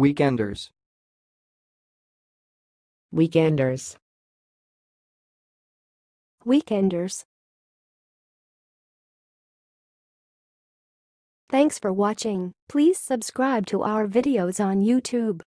Weekenders. Weekenders. Weekenders. Thanks for watching. Please subscribe to our videos on YouTube.